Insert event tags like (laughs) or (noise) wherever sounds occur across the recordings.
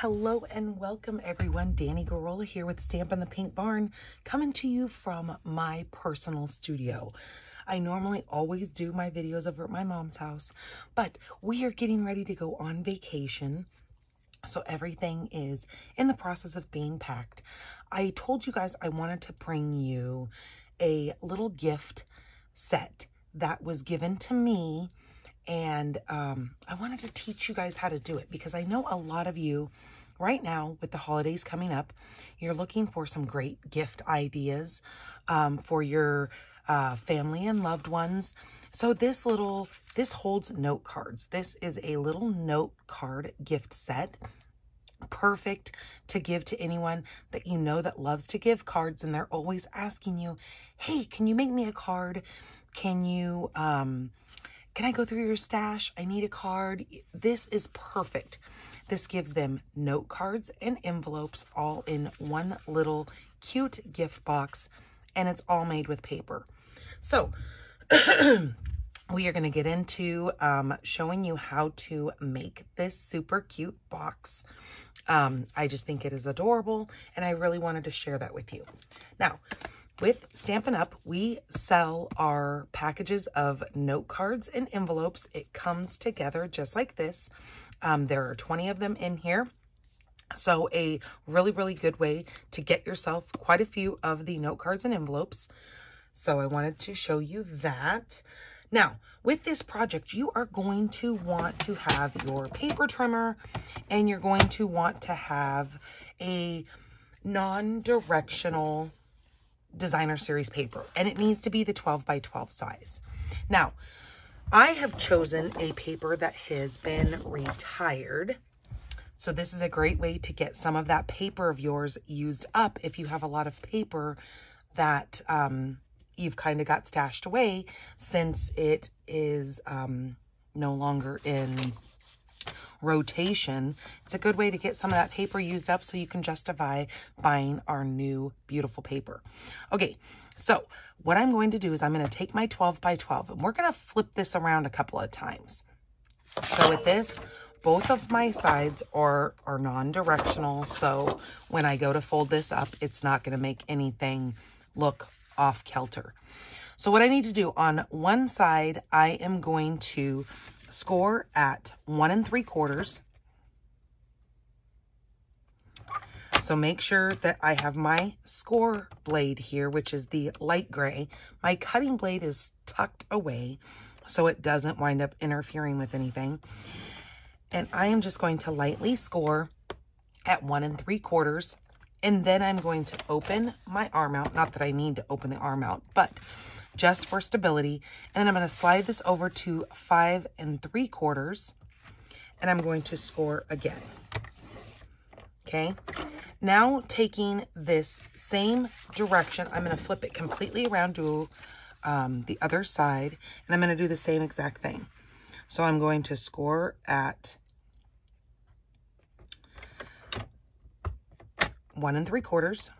Hello and welcome everyone. Dani Gurrola here with Stamp Stampin' the Pink Barn coming to you from my personal studio. I normally always do my videos over at my mom's house, but we are getting ready to go on vacation. So everything is in the process of being packed. I told you guys I wanted to bring you a little gift set that was given to me and um, I wanted to teach you guys how to do it because I know a lot of you right now with the holidays coming up, you're looking for some great gift ideas um, for your uh, family and loved ones. So this little, this holds note cards. This is a little note card gift set perfect to give to anyone that you know that loves to give cards and they're always asking you, hey, can you make me a card? Can you, um, can I go through your stash? I need a card. This is perfect. This gives them note cards and envelopes all in one little cute gift box, and it's all made with paper. So, (clears throat) we are going to get into um, showing you how to make this super cute box. Um, I just think it is adorable, and I really wanted to share that with you. Now, with Stampin' Up, we sell our packages of note cards and envelopes. It comes together just like this. Um, there are 20 of them in here. So a really, really good way to get yourself quite a few of the note cards and envelopes. So I wanted to show you that. Now, with this project, you are going to want to have your paper trimmer and you're going to want to have a non-directional designer series paper and it needs to be the 12 by 12 size. Now, I have chosen a paper that has been retired. So this is a great way to get some of that paper of yours used up if you have a lot of paper that um, you've kind of got stashed away since it is um, no longer in rotation. It's a good way to get some of that paper used up so you can justify buying our new beautiful paper. Okay, so what I'm going to do is I'm going to take my 12 by 12 and we're going to flip this around a couple of times. So with this, both of my sides are, are non-directional. So when I go to fold this up, it's not going to make anything look off kilter. So what I need to do on one side, I am going to score at one and three quarters. So make sure that I have my score blade here, which is the light gray. My cutting blade is tucked away so it doesn't wind up interfering with anything. And I am just going to lightly score at one and three quarters. And then I'm going to open my arm out. Not that I need to open the arm out, but just for stability. And then I'm going to slide this over to five and three quarters. And I'm going to score again. Okay. Now taking this same direction, I'm going to flip it completely around to um, the other side. And I'm going to do the same exact thing. So I'm going to score at one and three quarters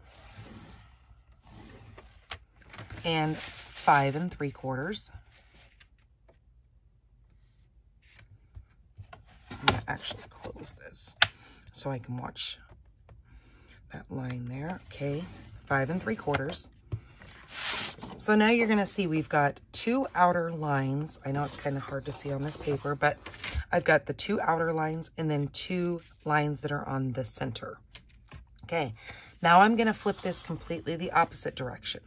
and five and three quarters. I'm to actually close this so I can watch that line there. Okay, five and three quarters. So now you're going to see we've got two outer lines. I know it's kind of hard to see on this paper, but I've got the two outer lines and then two lines that are on the center. Okay, now I'm going to flip this completely the opposite direction.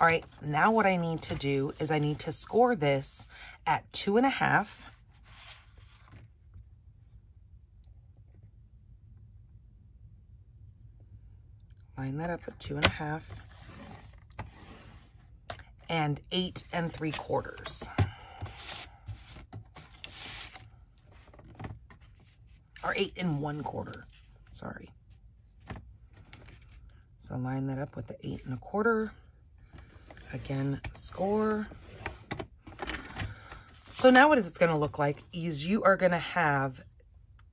All right, now what I need to do is I need to score this at two and a half. Line that up at two and a half. And eight and three quarters. Or eight and one quarter, sorry. So line that up with the eight and a quarter. Again, score. So now what is it going to look like is you are going to have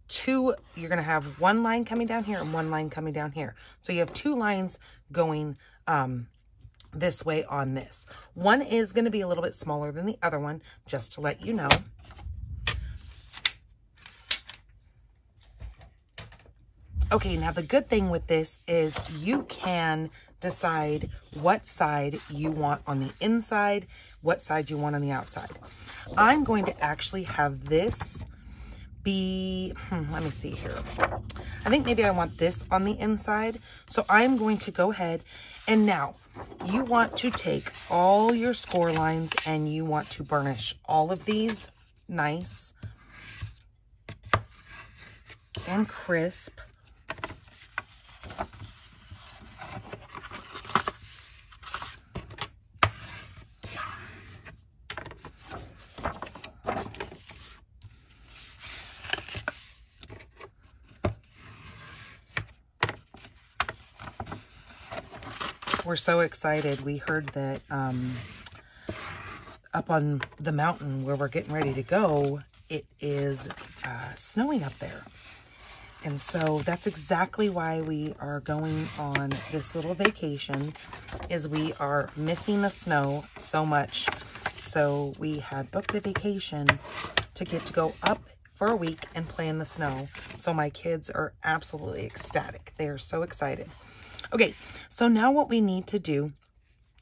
two, you're going to have one line coming down here and one line coming down here. So you have two lines going um, this way on this. One is going to be a little bit smaller than the other one, just to let you know. Okay, now the good thing with this is you can decide what side you want on the inside, what side you want on the outside. I'm going to actually have this be, hmm, let me see here. I think maybe I want this on the inside. So I'm going to go ahead and now you want to take all your score lines and you want to burnish all of these nice and crisp. We're so excited. We heard that um, up on the mountain where we're getting ready to go, it is uh, snowing up there. And so that's exactly why we are going on this little vacation is we are missing the snow so much. So we had booked a vacation to get to go up for a week and play in the snow. So my kids are absolutely ecstatic. They are so excited. Okay, so now what we need to do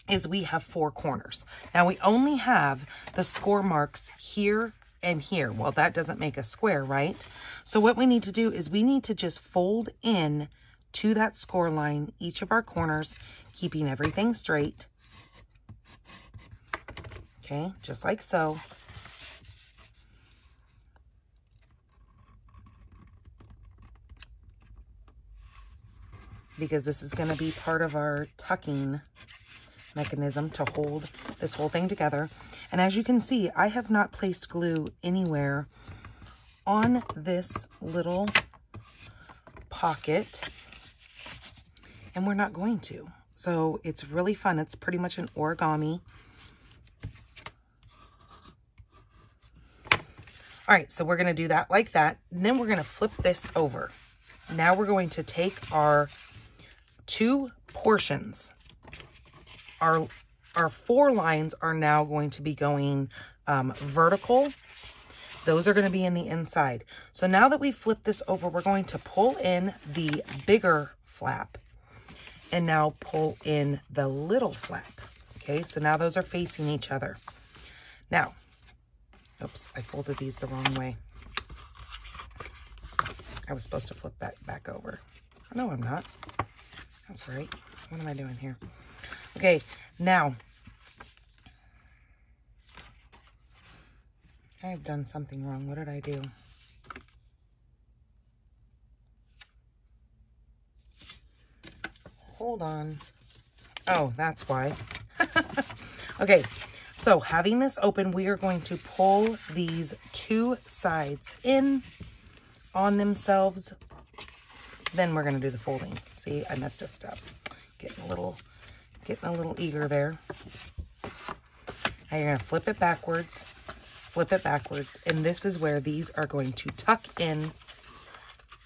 is we have four corners. Now we only have the score marks here and here. Well, that doesn't make a square, right? So what we need to do is we need to just fold in to that score line each of our corners, keeping everything straight. Okay, just like so. because this is going to be part of our tucking mechanism to hold this whole thing together. And as you can see, I have not placed glue anywhere on this little pocket. And we're not going to. So it's really fun. It's pretty much an origami. All right, so we're going to do that like that. And then we're going to flip this over. Now we're going to take our two portions. Our, our four lines are now going to be going um, vertical. Those are going to be in the inside. So now that we've flipped this over, we're going to pull in the bigger flap and now pull in the little flap. Okay, so now those are facing each other. Now, oops, I folded these the wrong way. I was supposed to flip that back over. No, I'm not. That's right. What am I doing here? Okay, now. I've done something wrong. What did I do? Hold on. Oh, that's why. (laughs) okay, so having this open, we are going to pull these two sides in on themselves then we're going to do the folding. See, I messed up stuff. Getting a little, getting a little eager there. Now you're going to flip it backwards, flip it backwards, and this is where these are going to tuck in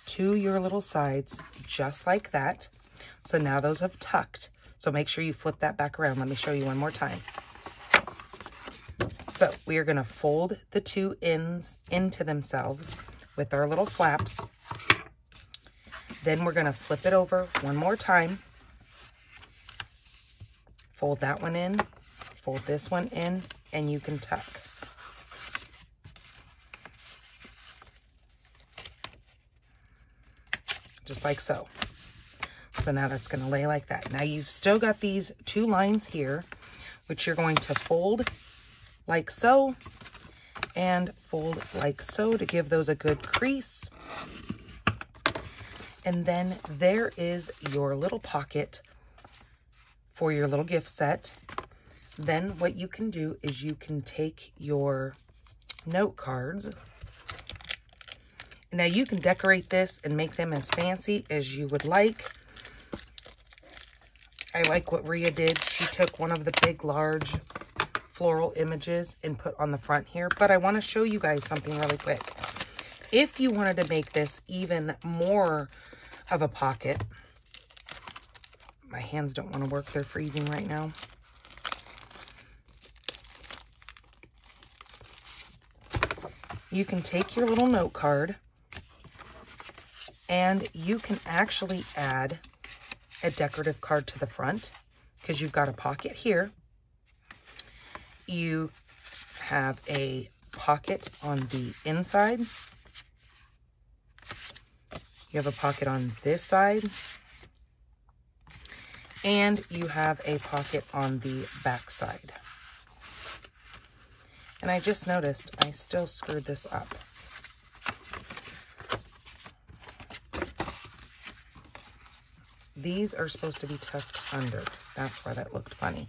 to your little sides, just like that. So now those have tucked. So make sure you flip that back around. Let me show you one more time. So we are going to fold the two ends into themselves with our little flaps. Then we're going to flip it over one more time. Fold that one in, fold this one in, and you can tuck. Just like so. So now that's going to lay like that. Now you've still got these two lines here, which you're going to fold like so and fold like so to give those a good crease. And then there is your little pocket for your little gift set. Then what you can do is you can take your note cards. And now you can decorate this and make them as fancy as you would like. I like what Rhea did. She took one of the big, large floral images and put on the front here. But I want to show you guys something really quick. If you wanted to make this even more of a pocket. My hands don't want to work. They're freezing right now. You can take your little note card And you can actually add a decorative card to the front because you've got a pocket here. You have a pocket on the inside. You have a pocket on this side. And you have a pocket on the back side. And I just noticed I still screwed this up. These are supposed to be tucked under. That's why that looked funny.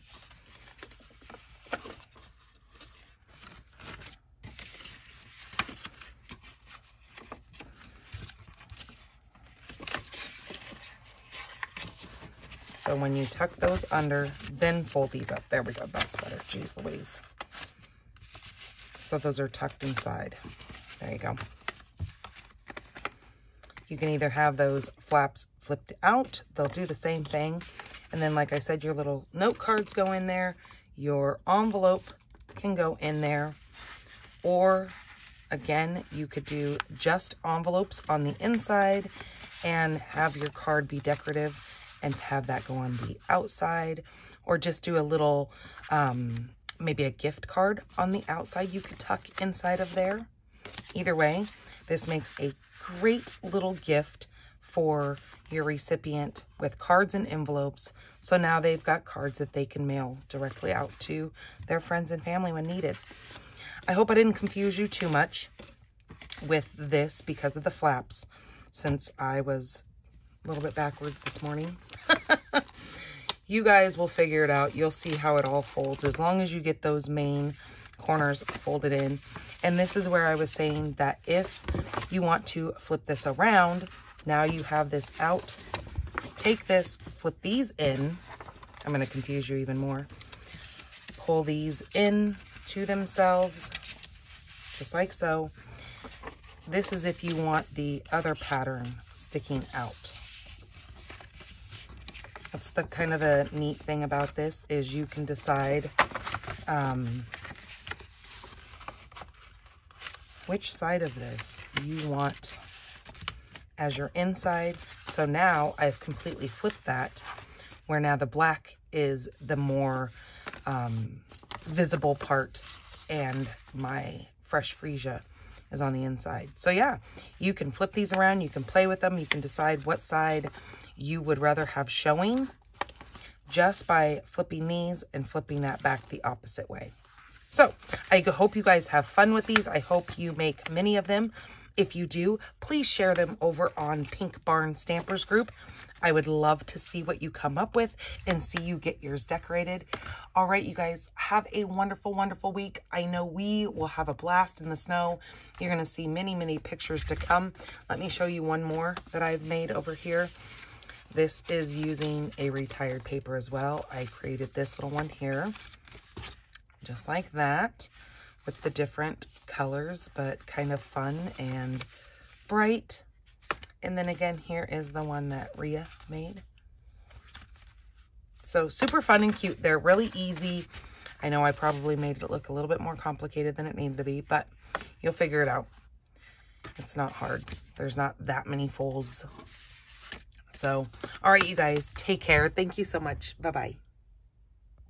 So when you tuck those under, then fold these up. There we go. That's better. Jeez Louise. So those are tucked inside. There you go. You can either have those flaps flipped out. They'll do the same thing. And then, like I said, your little note cards go in there. Your envelope can go in there. Or, again, you could do just envelopes on the inside and have your card be decorative and have that go on the outside or just do a little, um, maybe a gift card on the outside you could tuck inside of there. Either way, this makes a great little gift for your recipient with cards and envelopes. So now they've got cards that they can mail directly out to their friends and family when needed. I hope I didn't confuse you too much with this because of the flaps since I was a little bit backwards this morning. (laughs) you guys will figure it out. You'll see how it all folds as long as you get those main corners folded in. And this is where I was saying that if you want to flip this around, now you have this out. Take this, flip these in. I'm going to confuse you even more. Pull these in to themselves, just like so. This is if you want the other pattern sticking out. That's the kind of the neat thing about this is you can decide um, which side of this you want as your inside. So now I've completely flipped that where now the black is the more um, visible part and my fresh freesia is on the inside. So yeah, you can flip these around, you can play with them, you can decide what side you would rather have showing just by flipping these and flipping that back the opposite way. So I hope you guys have fun with these. I hope you make many of them. If you do, please share them over on Pink Barn Stampers group. I would love to see what you come up with and see you get yours decorated. All right, you guys, have a wonderful, wonderful week. I know we will have a blast in the snow. You're going to see many, many pictures to come. Let me show you one more that I've made over here. This is using a retired paper as well. I created this little one here, just like that, with the different colors, but kind of fun and bright. And then again, here is the one that Rhea made. So super fun and cute. They're really easy. I know I probably made it look a little bit more complicated than it needed to be, but you'll figure it out. It's not hard. There's not that many folds so, all right, you guys, take care. Thank you so much. Bye-bye.